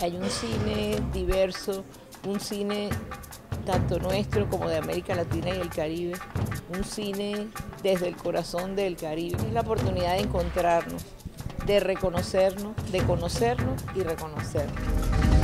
hay un cine diverso, un cine tanto nuestro como de América Latina y el Caribe, un cine desde el corazón del Caribe. Es la oportunidad de encontrarnos, de reconocernos, de conocernos y reconocernos.